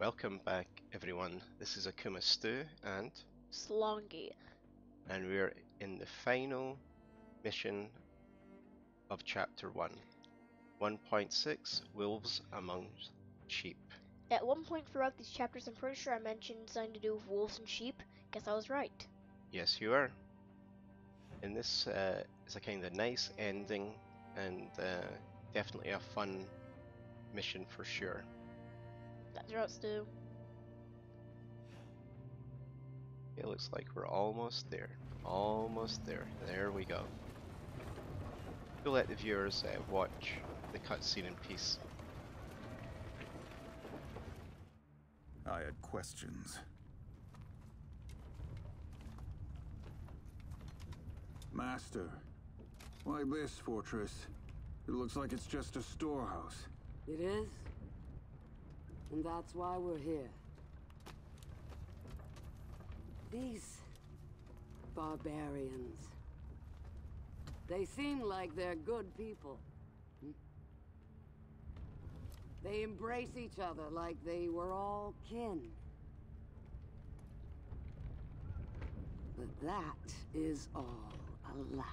Welcome back, everyone. This is Akuma Stew and Slongi, and we're in the final mission of Chapter One. 1.6 Wolves Among Sheep. At one point throughout these chapters, I'm pretty sure I mentioned something to do with wolves and sheep. Guess I was right. Yes, you are. And this uh, is a kind of nice ending, and uh, definitely a fun mission for sure. That's right, Stew. It looks like we're almost there. Almost there. There we go. We'll let the viewers uh, watch the cutscene in peace. I had questions. Master, why this fortress? It looks like it's just a storehouse. It is? And that's why we're here. These... barbarians. They seem like they're good people. Hmm? They embrace each other like they were all kin. But that is all a lie.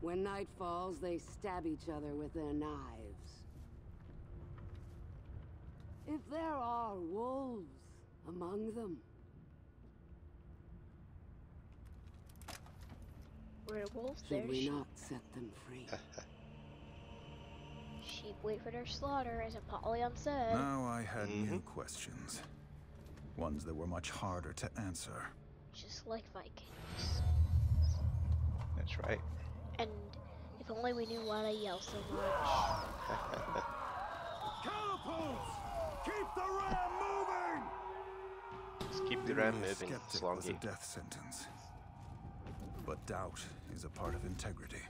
When night falls, they stab each other with their knives. If there are wolves among them, Where the wolves, should there we sheep. not set them free? Sheep wait for their slaughter, as Apollyon said. Now I had new Mhm. questions. Ones that were much harder to answer. Just like Vikings. That's right. And if only we knew why they yell so much. Catapults! Keep the ram moving! Let's keep the ram Being a moving, skeptic was a death sentence. But doubt is a part of integrity.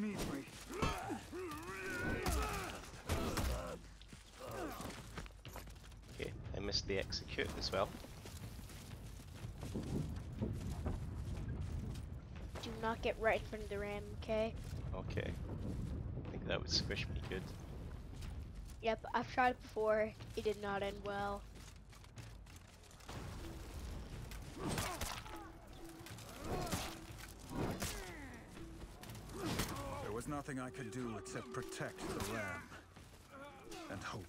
Me. Okay, I missed the execute as well. Do not get right in front of the ram, okay? Okay. I think that would squish me good. Yep, I've tried it before. It did not end well. Was nothing I could do except protect the ram. And hope.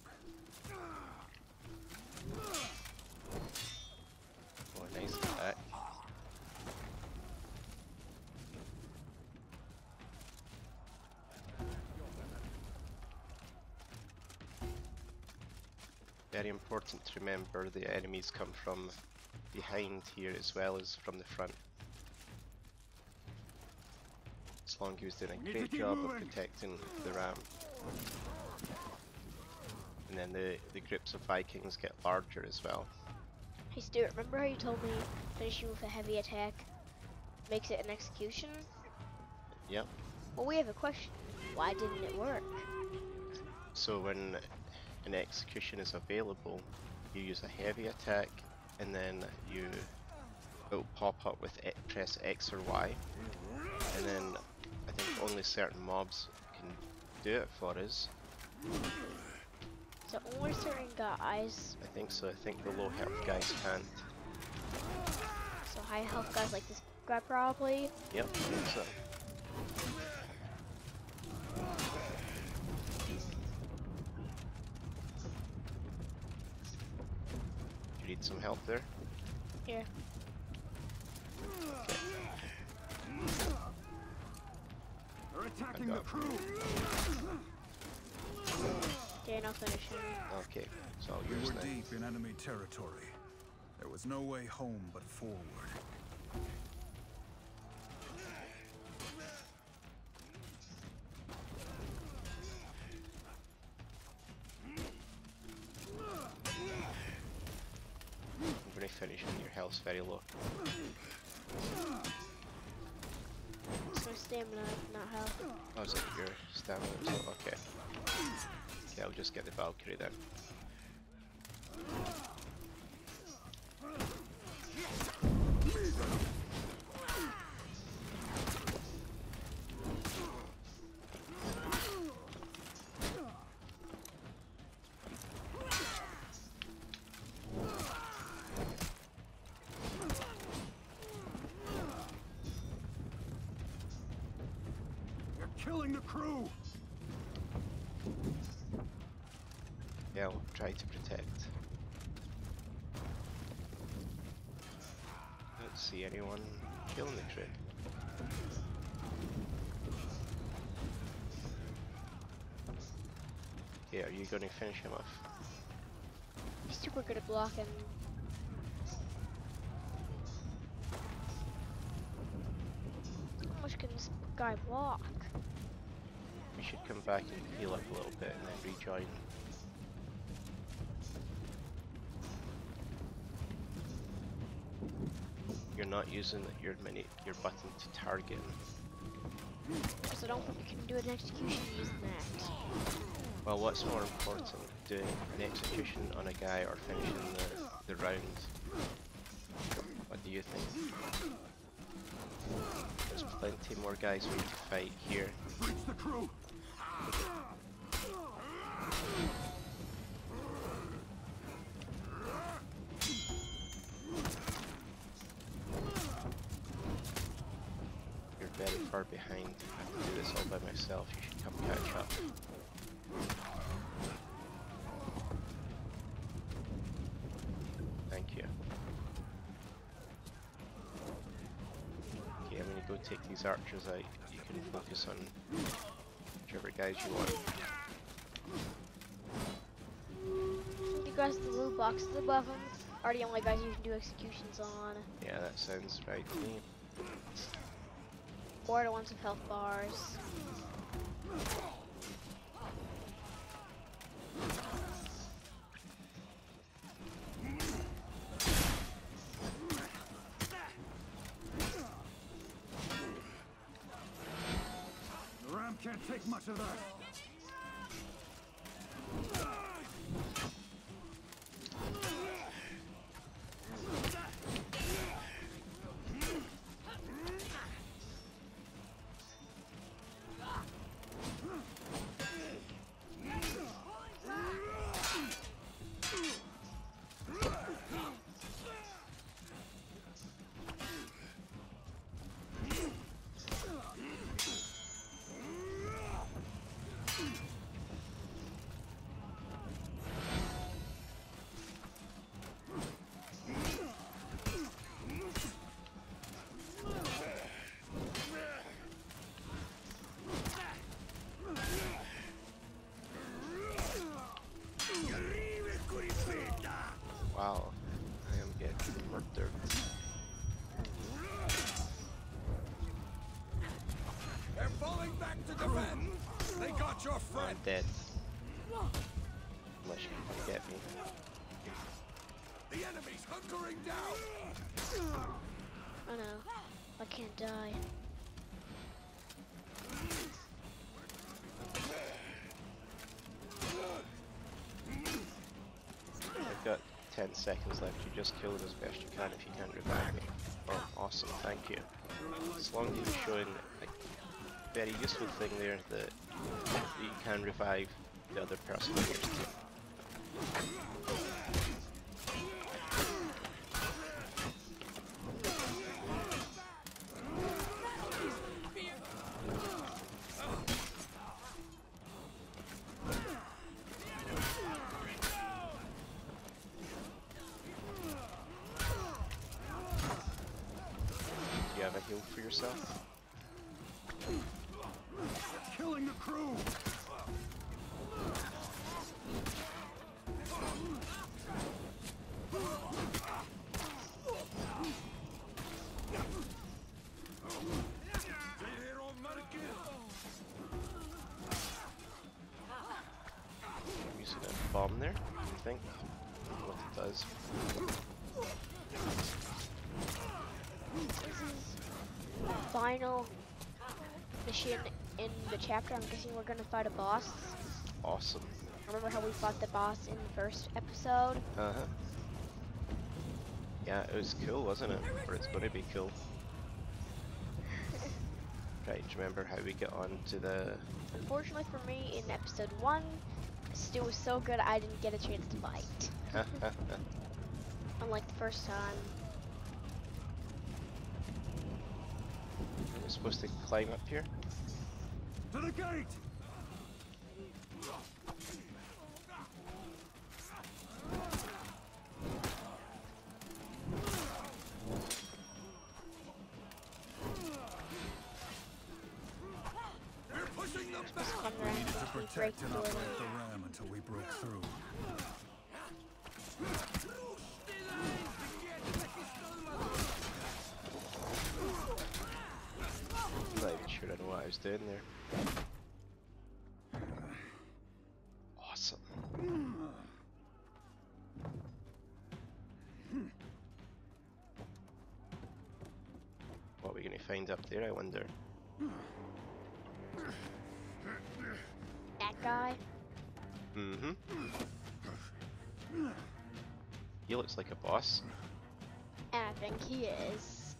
Nice. Very important to remember the enemies come from behind here as well as from the front. Slongi was doing a great job of protecting the ram. And then the, the groups of Vikings get larger as well. Hey Stuart, remember how you told me finishing with a heavy attack makes it an execution? Yep. Well, we have a question. Why didn't it work? So when an execution is available, you use a heavy attack, and then you it will pop up with e- press X or Y, and then I think only certain mobs can do it for us. So only certain guys, I think so. I think the low health guys can't. so high health guys like this guy probably. Yep. I think so. You need some help there. Here. They're attacking the crew! Okay, now finish him. Okay, it's We yours were now. deep in enemy territory. There was no way home but forward. I'm gonna finish when your health's very low. My stamina, not health. Oh, is it your stamina? Okay. Okay, I'll just get the Valkyrie then. Yeah, I'll try to protect. Don't see anyone killing the crew. Okay, are you going to finish him off? He's super good at blocking. How much can this guy walk? We should come back and heal up a little bit and then rejoin. You're not using your mini your button to target him. Because I don't think you can do an execution using that. Well, what's more important, doing an execution on a guy or finishing the, the round? What do you think? There's plenty more guys we need to fight here. Breach the crew! You're very far behind. I have to do this all by myself. You should come catch up. Thank you. Okay, I'm gonna go take these archers out. You can focus on whichever guys you want. You guys, the loot boxes above them are the only guys you can do executions on. Yeah, that sounds right to me. Or the ones with health bars. They got your I'm dead. Unless you can get me. The enemy's hunkering down. Oh no, I can't die. I've got 10 seconds left. You just kill it as best you can if you can revive me. Oh, awesome, thank you. As long as you're showing a very useful thing there that you can revive the other person. Do you have a heal for yourself? bomb there? I think what it does. This is final mission in the chapter. I'm guessing we're gonna fight a boss. Awesome. Remember how we fought the boss in the first episode? Uh huh. Yeah, it was cool, wasn't it? Or it's gonna be cool. right, remember how we get on to the... Unfortunately for me, in episode 1, Stew was so good I didn't get a chance to bite. Unlike the first time. We're supposed to climb up here? To the gate! Break protect the and door. operate the ram until we broke through. I'm not even sure I know what I was doing there. Awesome. What are we going to find up there, I wonder? Guy. Mm-hmm. He looks like a boss. And I think he is.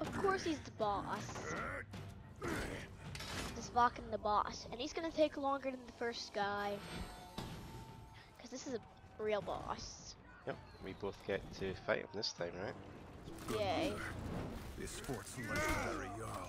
Of course he's the boss. This Vakken the boss. And he's gonna take longer than the first guy. Because this is a real boss. Yep, we both get to fight him this time, right? Yay. This fort's legendary Jarl.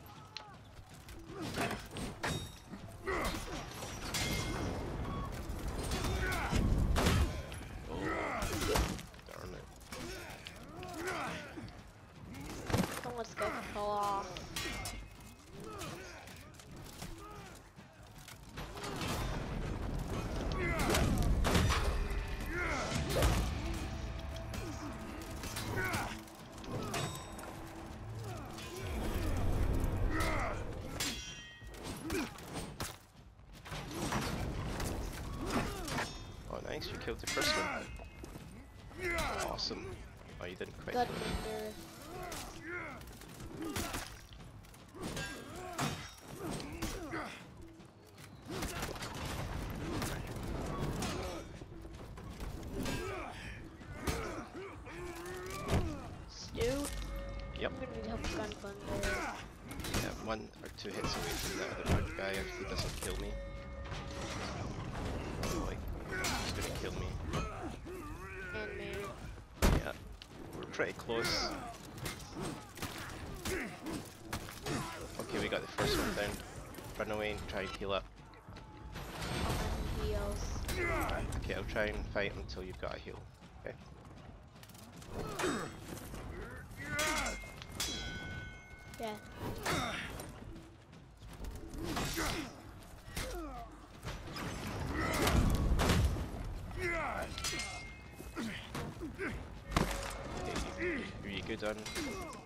nice, you killed the first one. Awesome. Oh, you didn't quite Run away and try and heal up. heals. Okay, I'll try and fight until you've got a heal. Okay. Yeah. okay are you good on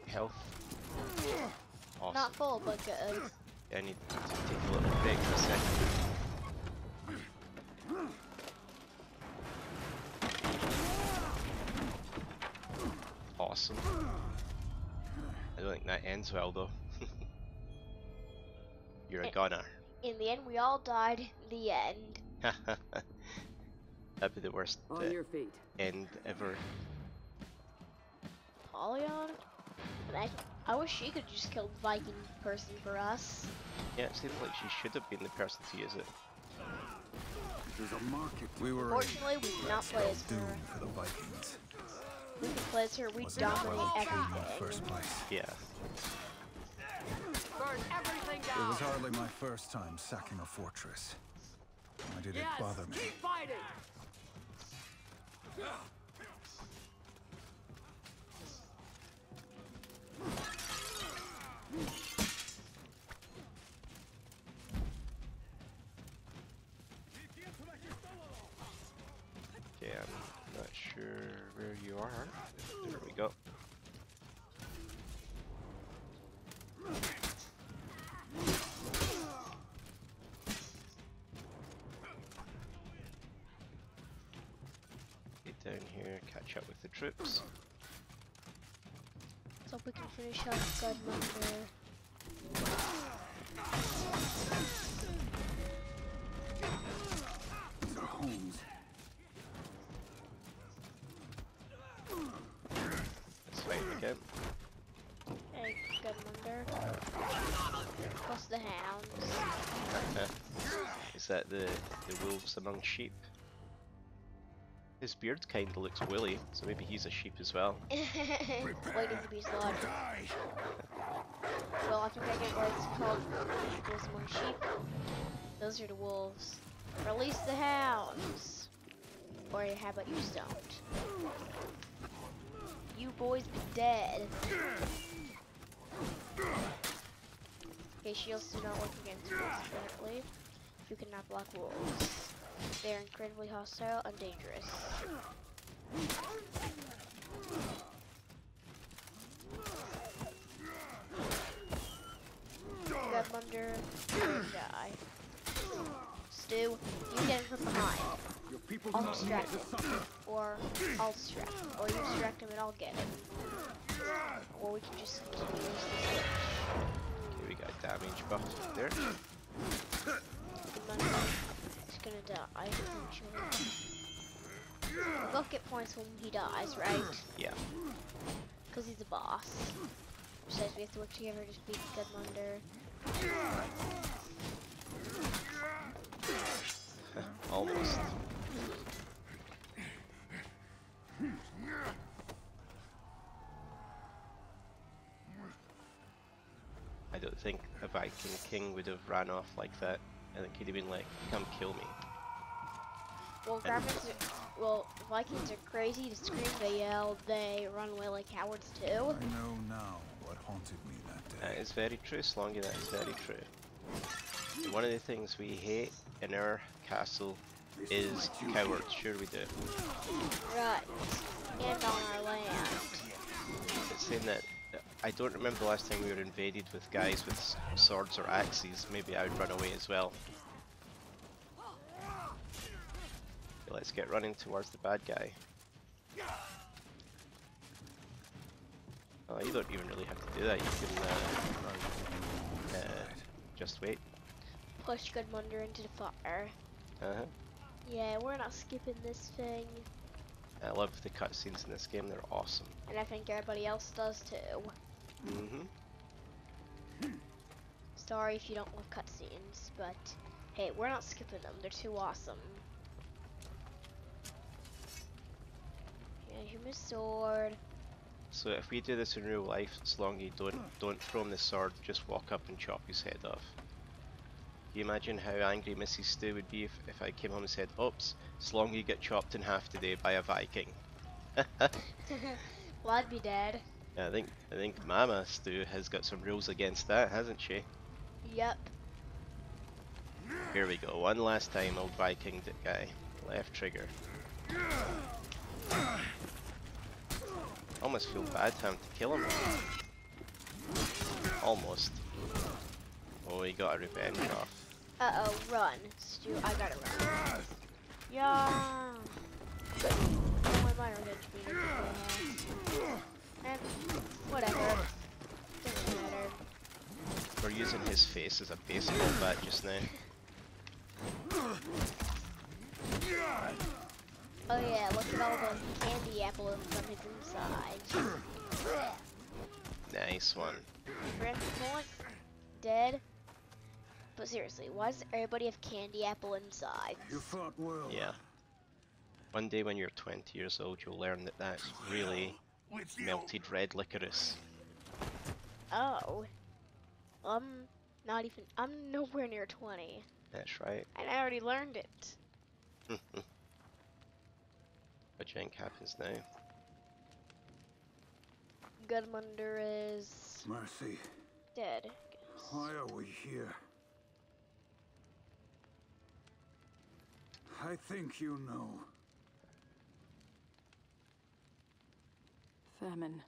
health? Awesome. Not full, but good. I need to take a little break for a second. Awesome. I don't think that ends well though. You're a gunner. In the end, we all died. The end. That'd be the worst uh, On your feet. end ever. Polyon? And I, I wish she could just kill the Viking person for us. Yeah, it seems like she should have been the person to use it. There's a market. We were in Unfortunately, we did not play as doom her. for the Vikings. We could play as her. We Wasn't dominate well in the everything. first place. Yeah. Burn everything It was hardly my first time sacking a fortress. Why did it bother me? Keep fighting. Catch up with the troops. Let's hope we can finish Gudmundur. These are homes. Let's fight again. Hey, Gudmundur. Plus the hounds. Is that the, the wolves among sheep? His beard kinda looks woolly, so maybe he's a sheep as well. Waiting to be slaughtered. Well, I think I get what it's called sheep. Those are the wolves. Release the hounds! Or how about you don't? You boys be dead. Okay, shields do not work against wolves apparently. You cannot block wolves. They are incredibly hostile and dangerous. Gudmundur, you die. Stew, you get him from behind. I'll do not need distract him. Or I'll distract him. Or you distract him and I'll get him. Or we can just continue use this. Okay, we got damage buff there. Gudmundur is gonna die both get points when he dies, right? Yeah. Because he's a boss. Besides, we have to work together to beat Gudmundur. Almost. I don't think a Viking king would have ran off like that. I think he'd have been like, come kill me. Well, Grammars are, well, Vikings are crazy to scream, they yell, they run away like cowards too. I know now what haunted me that That day. is very true, Slongi, that is very true. One of the things we hate in our castle is cowards, sure we do. Right. And on our land. But saying that, I don't remember the last time we were invaded with guys with swords or axes. Maybe I would run away as well. Okay, let's get running towards the bad guy. Oh, you don't even really have to do that. You can uh, uh, just wait. Push Gudmundur into the fire. Uh huh. Yeah, we're not skipping this thing. I love the cutscenes in this game. They're awesome. And I think everybody else does too. Mm-hmm. Sorry if you don't love cutscenes, but hey, we're not skipping them. They're too awesome. Yeah, here's my sword. So if we do this in real life, Slongi, don't don't throw him the sword. Just walk up and chop his head off. Can you imagine how angry Mrs. Stew would be if, if I came home and said, "Oops, Slongi get chopped in half today by a Viking." well, I'd be dead. I think I think Mama Stew has got some rules against that, hasn't she? Yep. Here we go. One last time, old Viking guy. Left trigger. Almost feel bad having to kill him. Almost. Oh, he got a revenge off. Uh oh, run. Stew, I gotta run. Yeah. Oh, my minor hit me. Eh, whatever. Doesn't matter. We're using his face as a baseball bat just now. Oh yeah, look at all the candy apples from his inside. Nice one. Brent Point, dead. But seriously, why does everybody have candy apple inside? You fought well. Yeah. One day when you're 20 years old, you'll learn that that's really melted red licorice. Oh. I'm not even, I'm nowhere near 20. That's right. And I already learned it. what do you think happens now? Gudmundur is Mercy, dead. Why are we here? I think you know. Famine.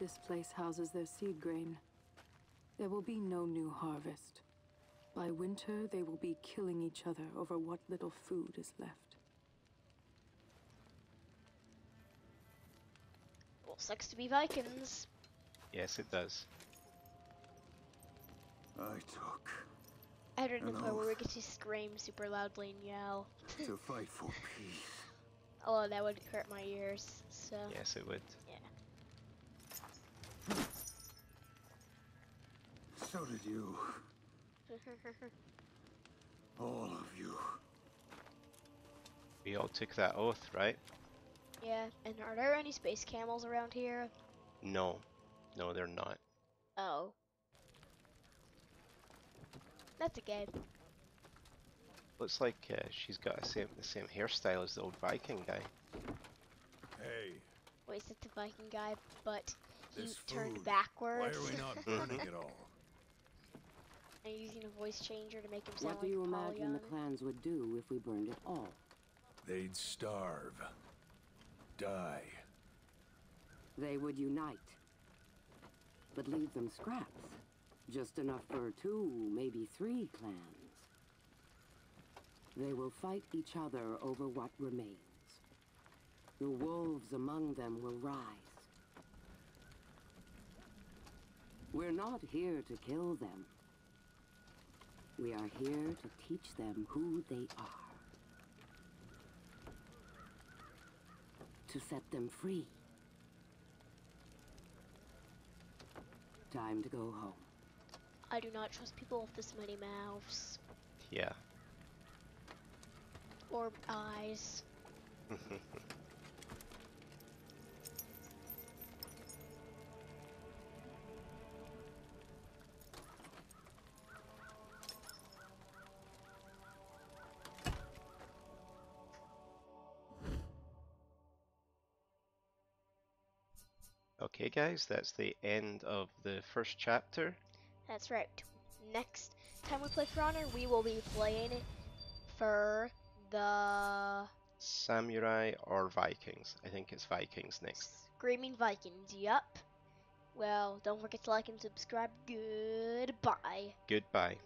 This place houses their seed grain. There will be no new harvest. By winter, they will be killing each other over what little food is left. Sucks to be Vikings. Yes, it does. I took I don't know An if I were oath. to scream super loudly and yell. to fight for peace. Oh, that would hurt my ears. So Yes, it would. Yeah. So did you. All of you. We all took that oath, right? Yeah. And are there any space camels around here? No. No, they're not. Oh. That's okay. Looks like uh, she's got the same, the same hairstyle as the old Viking guy. Hey, Wait, is it the Viking guy? But he This turned food, why backwards. are we not burning it all? and using a voice changer to make him sound What do you imagine the clans would do if we burned it all? They'd starve. Die. They would unite. But leave them scraps. Just enough for two, maybe three clans. They will fight each other over what remains. The wolves among them will rise. We're not here to kill them. We are here to teach them who they are. To set them free. Time to go home. I do not trust people with this many mouths Yeah. or eyes. Okay, guys, that's the end of the first chapter. That's right. Next time we play For Honor, we will be playing for the Samurai or Vikings? I think it's Vikings next. Screaming Vikings. Yup. Well, don't forget to like and subscribe. Goodbye. Goodbye.